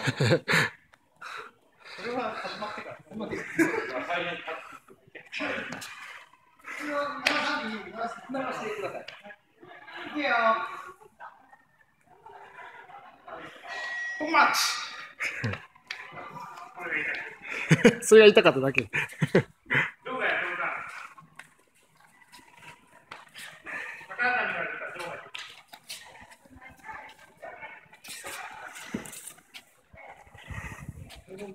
それは始まってから。うまくいく流してください。いくよ。トマチ。それが痛かっただけ。どうだよ、どうだ。高畑見られたらどうだよ。ナ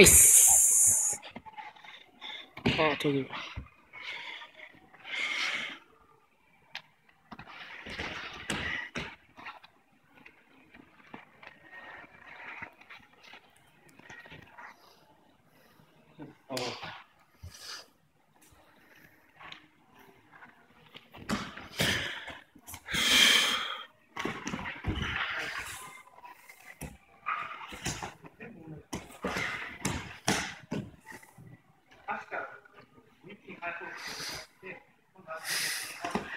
イスああ、取れる。確か、ミキに入そうとして、今度はあの、僕は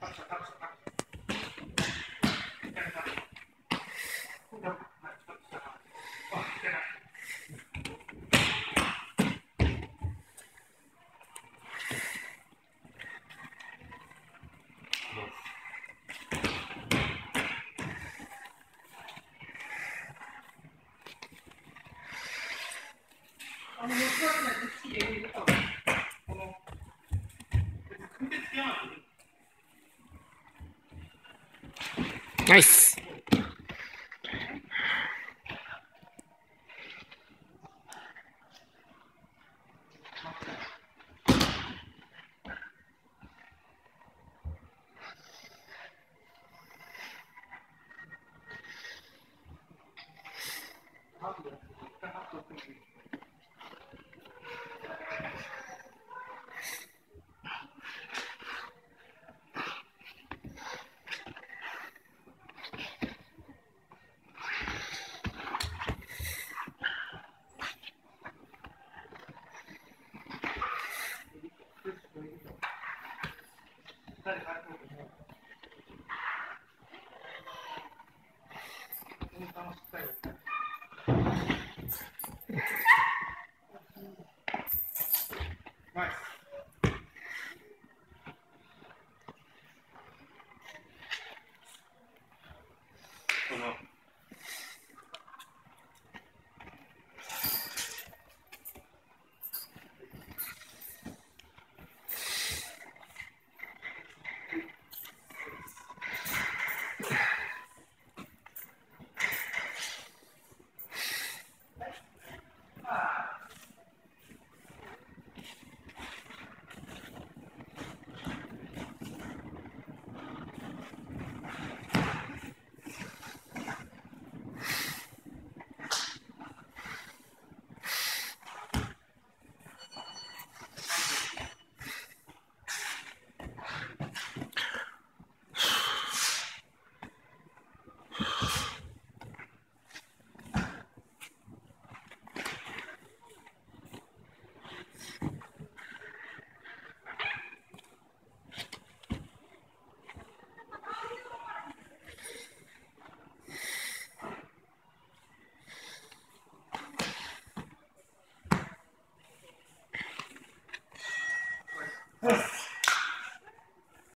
ね、好きで入れたのこの、別に組別つけなくていいナイス。ナ Yes.